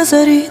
I'm sorry.